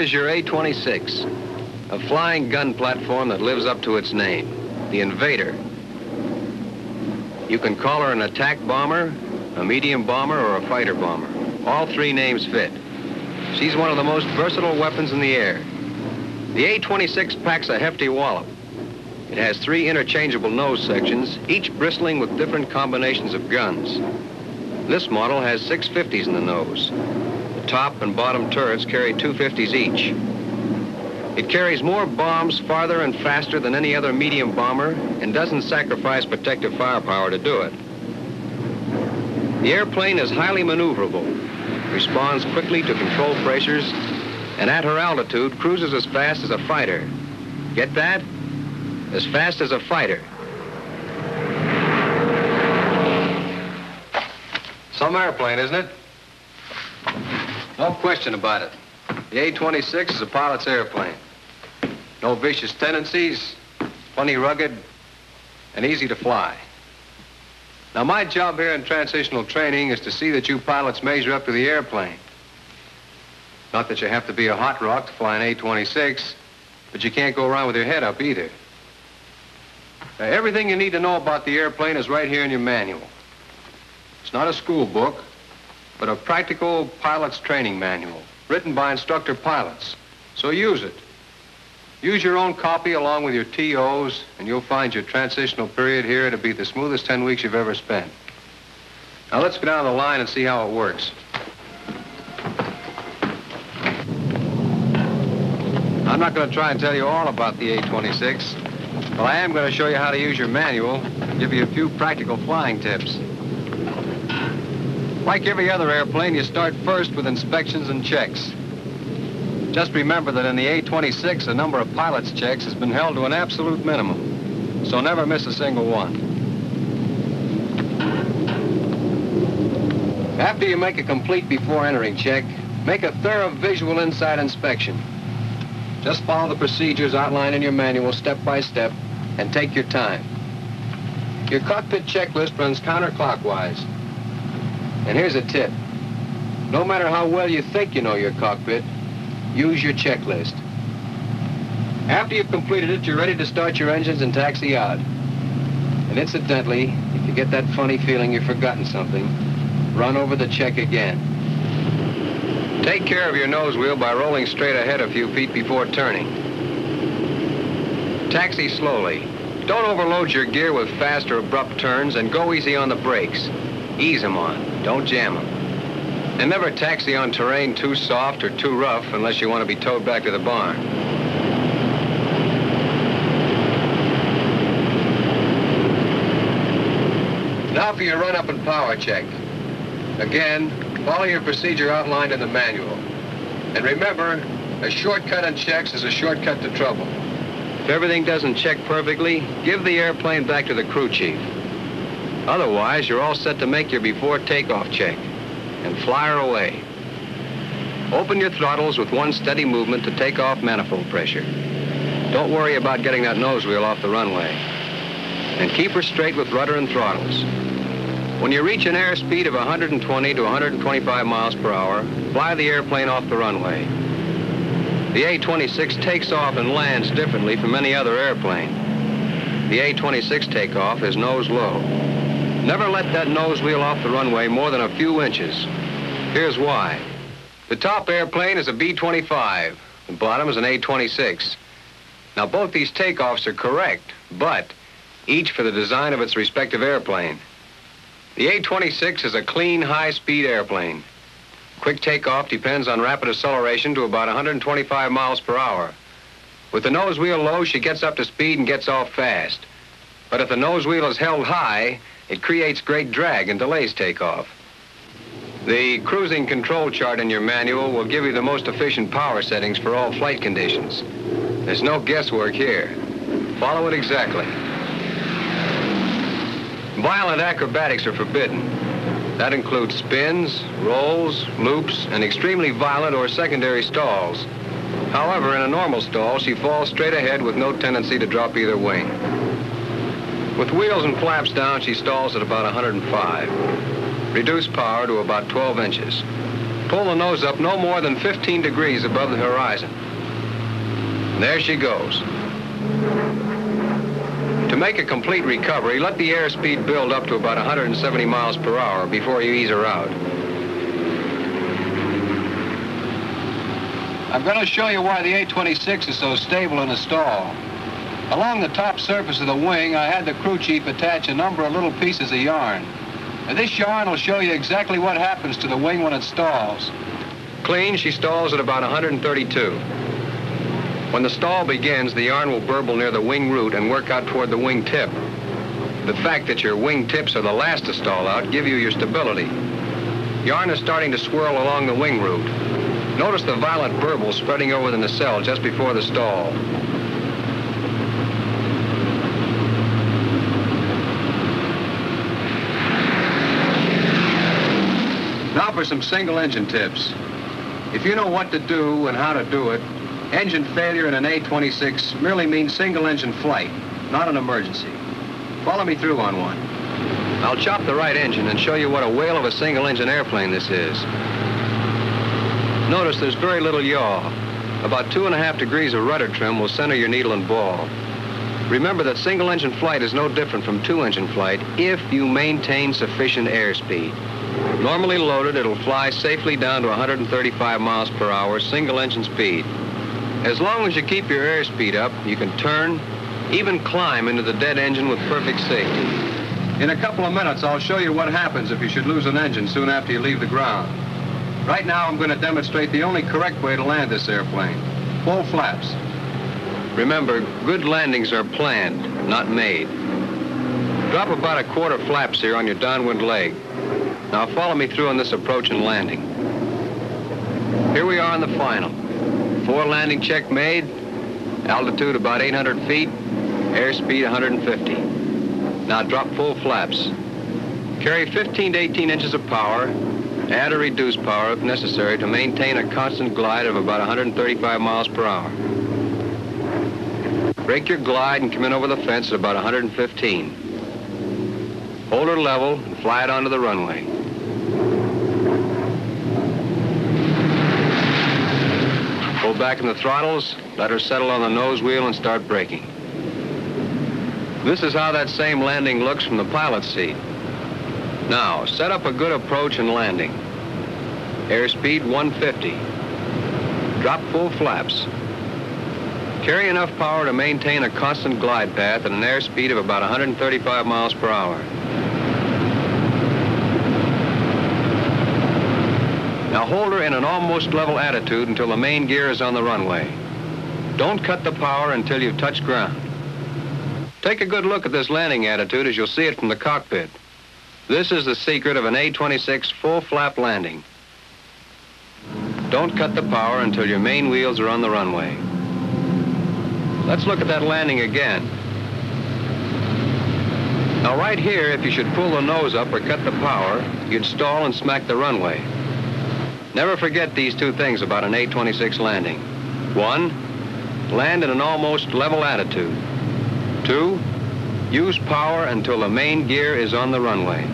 is your A-26, a flying gun platform that lives up to its name, the Invader. You can call her an attack bomber, a medium bomber, or a fighter bomber. All three names fit. She's one of the most versatile weapons in the air. The A-26 packs a hefty wallop. It has three interchangeable nose sections, each bristling with different combinations of guns. This model has 650s in the nose. Top and bottom turrets carry 250s each. It carries more bombs farther and faster than any other medium bomber and doesn't sacrifice protective firepower to do it. The airplane is highly maneuverable, responds quickly to control pressures, and at her altitude cruises as fast as a fighter. Get that? as fast as a fighter. Some airplane, isn't it? No question about it. The A-26 is a pilot's airplane. No vicious tendencies, plenty rugged, and easy to fly. Now, my job here in transitional training is to see that you pilots measure up to the airplane. Not that you have to be a hot rock to fly an A-26, but you can't go around with your head up either. Uh, everything you need to know about the airplane is right here in your manual. It's not a school book, but a practical pilot's training manual written by instructor pilots. So use it. Use your own copy along with your TOs, and you'll find your transitional period here to be the smoothest 10 weeks you've ever spent. Now let's go down the line and see how it works. I'm not going to try and tell you all about the A-26. Well, I am going to show you how to use your manual and give you a few practical flying tips. Like every other airplane, you start first with inspections and checks. Just remember that in the A-26, the number of pilot's checks has been held to an absolute minimum, so never miss a single one. After you make a complete before entering check, make a thorough visual inside inspection. Just follow the procedures outlined in your manual step by step and take your time. Your cockpit checklist runs counterclockwise. And here's a tip. No matter how well you think you know your cockpit, use your checklist. After you've completed it, you're ready to start your engines and taxi out. And incidentally, if you get that funny feeling you've forgotten something, run over the check again. Take care of your nose wheel by rolling straight ahead a few feet before turning. Taxi slowly. Don't overload your gear with fast or abrupt turns and go easy on the brakes. Ease them on. Don't jam them. And never taxi on terrain too soft or too rough unless you want to be towed back to the barn. Now for your run-up and power check. Again, follow your procedure outlined in the manual. And remember, a shortcut in checks is a shortcut to trouble. If everything doesn't check perfectly, give the airplane back to the crew chief. Otherwise, you're all set to make your before takeoff check and fly her away. Open your throttles with one steady movement to take off manifold pressure. Don't worry about getting that nose wheel off the runway. And keep her straight with rudder and throttles. When you reach an airspeed of 120 to 125 miles per hour, fly the airplane off the runway. The A-26 takes off and lands differently from any other airplane. The A-26 takeoff is nose low. Never let that nose wheel off the runway more than a few inches. Here's why. The top airplane is a B-25. The bottom is an A-26. Now, both these takeoffs are correct, but each for the design of its respective airplane. The A-26 is a clean, high-speed airplane. Quick takeoff depends on rapid acceleration to about 125 miles per hour. With the nose wheel low, she gets up to speed and gets off fast. But if the nose wheel is held high, it creates great drag and delays takeoff. The cruising control chart in your manual will give you the most efficient power settings for all flight conditions. There's no guesswork here. Follow it exactly. Violent acrobatics are forbidden. That includes spins, rolls, loops, and extremely violent or secondary stalls. However, in a normal stall, she falls straight ahead with no tendency to drop either wing. With wheels and flaps down, she stalls at about 105. Reduce power to about 12 inches. Pull the nose up no more than 15 degrees above the horizon. And there she goes. To make a complete recovery, let the airspeed build up to about 170 miles per hour before you ease her out. I'm going to show you why the A-26 is so stable in a stall. Along the top surface of the wing, I had the crew chief attach a number of little pieces of yarn. And this yarn will show you exactly what happens to the wing when it stalls. Clean, she stalls at about 132. When the stall begins, the yarn will burble near the wing root and work out toward the wing tip. The fact that your wing tips are the last to stall out give you your stability. Yarn is starting to swirl along the wing root. Notice the violent burble spreading over the nacelle just before the stall. Some single engine tips. If you know what to do and how to do it, engine failure in an A-26 merely means single engine flight, not an emergency. Follow me through on one. I'll chop the right engine and show you what a whale of a single engine airplane this is. Notice there's very little yaw. About two and a half degrees of rudder trim will center your needle and ball. Remember that single engine flight is no different from two engine flight if you maintain sufficient airspeed. Normally loaded, it'll fly safely down to 135 miles per hour, single engine speed. As long as you keep your airspeed up, you can turn, even climb into the dead engine with perfect safety. In a couple of minutes, I'll show you what happens if you should lose an engine soon after you leave the ground. Right now, I'm going to demonstrate the only correct way to land this airplane. Full flaps. Remember, good landings are planned, not made. Drop about a quarter flaps here on your downwind leg. Now follow me through on this approach and landing. Here we are on the final. Four landing check made, altitude about 800 feet, airspeed 150. Now drop full flaps. Carry 15 to 18 inches of power, add or reduce power if necessary to maintain a constant glide of about 135 miles per hour. Break your glide and come in over the fence at about 115. Hold her level and fly it onto the runway. Back in the throttles, let her settle on the nose wheel and start braking. This is how that same landing looks from the pilot's seat. Now, set up a good approach and landing. Airspeed 150. Drop full flaps. Carry enough power to maintain a constant glide path at an airspeed of about 135 miles per hour. Now hold her in an almost level attitude until the main gear is on the runway. Don't cut the power until you've touched ground. Take a good look at this landing attitude as you'll see it from the cockpit. This is the secret of an A-26 full flap landing. Don't cut the power until your main wheels are on the runway. Let's look at that landing again. Now right here, if you should pull the nose up or cut the power, you'd stall and smack the runway. Never forget these two things about an A-26 landing. One, land in an almost level attitude. Two, use power until the main gear is on the runway.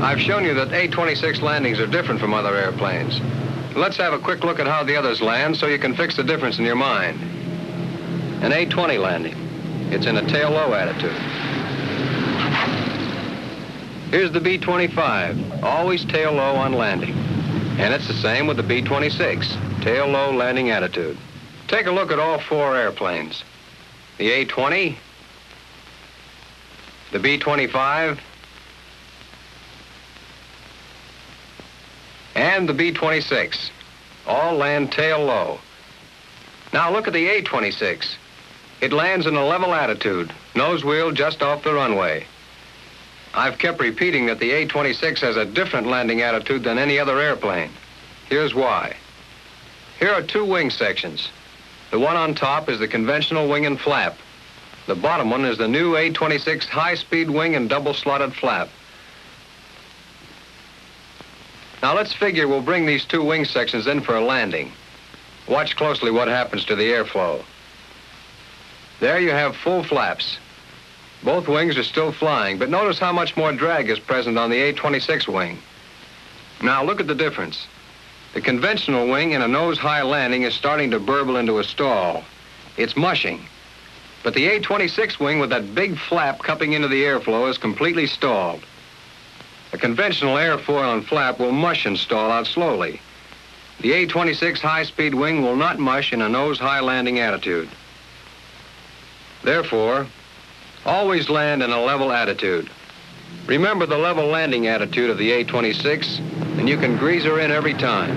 I've shown you that A-26 landings are different from other airplanes. Let's have a quick look at how the others land so you can fix the difference in your mind. An A-20 landing. It's in a tail low attitude. Here's the B-25, always tail low on landing. And it's the same with the B-26, tail low landing attitude. Take a look at all four airplanes. The A-20, the B-25, and the B-26. All land tail low. Now look at the A-26. It lands in a level attitude, nose wheel just off the runway. I've kept repeating that the A-26 has a different landing attitude than any other airplane. Here's why. Here are two wing sections. The one on top is the conventional wing and flap. The bottom one is the new A-26 high-speed wing and double-slotted flap. Now let's figure we'll bring these two wing sections in for a landing. Watch closely what happens to the airflow. There you have full flaps. Both wings are still flying, but notice how much more drag is present on the A-26 wing. Now look at the difference. The conventional wing in a nose-high landing is starting to burble into a stall. It's mushing. But the A-26 wing with that big flap cupping into the airflow is completely stalled. A conventional airfoil and flap will mush and stall out slowly. The A-26 high-speed wing will not mush in a nose-high landing attitude. Therefore, always land in a level attitude. Remember the level landing attitude of the A-26, and you can grease her in every time.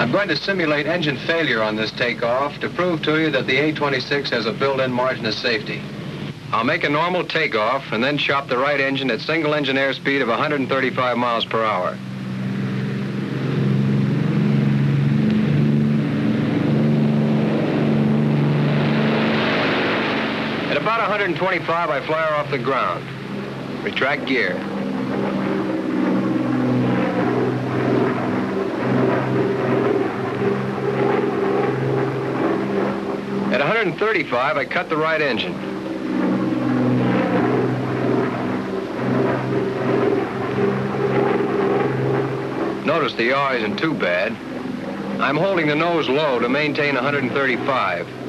I'm going to simulate engine failure on this takeoff to prove to you that the A-26 has a built-in margin of safety. I'll make a normal takeoff and then chop the right engine at single engine airspeed of 135 miles per hour. At about 125, I fly her off the ground. Retract gear. At 135, I cut the right engine. Notice the yaw isn't too bad. I'm holding the nose low to maintain 135.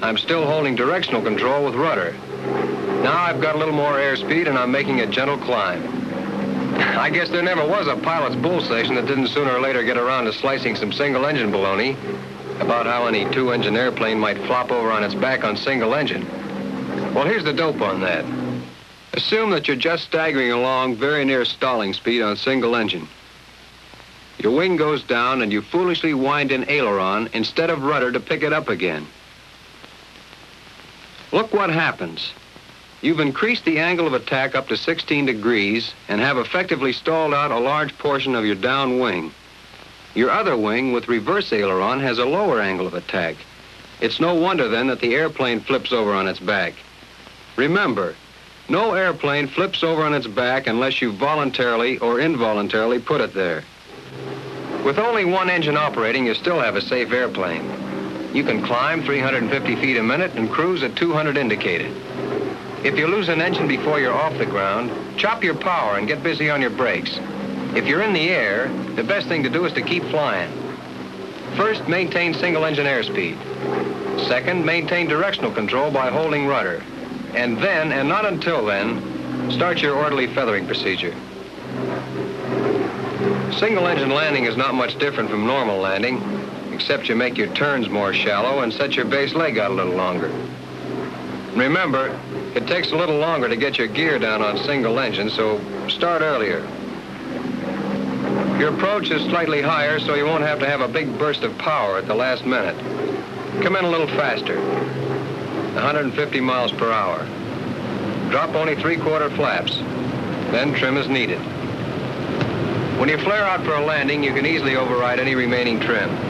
I'm still holding directional control with rudder. Now I've got a little more airspeed and I'm making a gentle climb. I guess there never was a pilot's bull station that didn't sooner or later get around to slicing some single engine baloney about how any two engine airplane might flop over on its back on single engine. Well, here's the dope on that. Assume that you're just staggering along very near stalling speed on single engine. Your wing goes down and you foolishly wind in aileron instead of rudder to pick it up again. Look what happens. You've increased the angle of attack up to 16 degrees and have effectively stalled out a large portion of your down wing. Your other wing with reverse aileron has a lower angle of attack. It's no wonder then that the airplane flips over on its back. Remember, no airplane flips over on its back unless you voluntarily or involuntarily put it there. With only one engine operating, you still have a safe airplane. You can climb 350 feet a minute and cruise at 200 indicated. If you lose an engine before you're off the ground, chop your power and get busy on your brakes. If you're in the air, the best thing to do is to keep flying. First, maintain single engine airspeed. Second, maintain directional control by holding rudder. And then, and not until then, start your orderly feathering procedure. Single engine landing is not much different from normal landing, except you make your turns more shallow and set your base leg out a little longer. Remember, it takes a little longer to get your gear down on single engine, so start earlier. Your approach is slightly higher, so you won't have to have a big burst of power at the last minute. Come in a little faster, 150 miles per hour. Drop only three-quarter flaps, then trim as needed. When you flare out for a landing, you can easily override any remaining trim.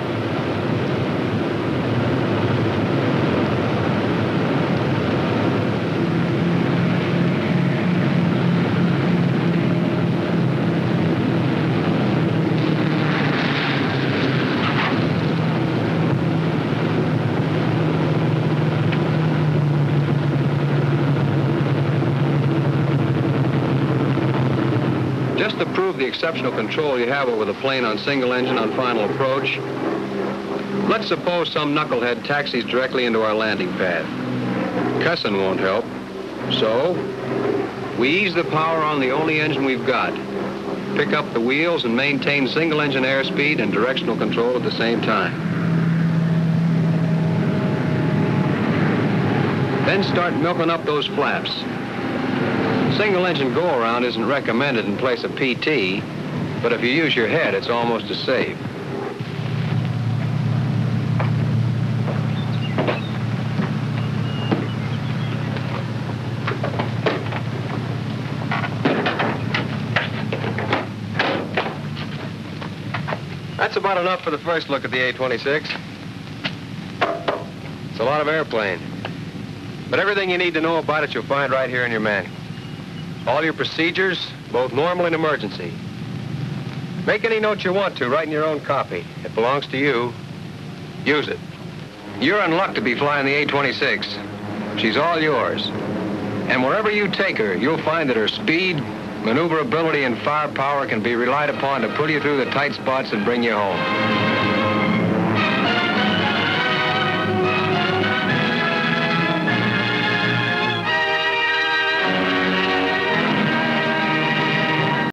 Just to prove the exceptional control you have over the plane on single engine on final approach, let's suppose some knucklehead taxis directly into our landing pad. Cussing won't help. So, we ease the power on the only engine we've got, pick up the wheels and maintain single engine airspeed and directional control at the same time. Then start milking up those flaps. Single engine go-around isn't recommended in place of PT, but if you use your head, it's almost as safe. That's about enough for the first look at the A-26. It's a lot of airplane. But everything you need to know about it you'll find right here in your manual. All your procedures, both normal and emergency. Make any note you want to, right in your own copy. It belongs to you. Use it. You're in luck to be flying the A-26. She's all yours. And wherever you take her, you'll find that her speed, maneuverability and firepower can be relied upon to pull you through the tight spots and bring you home.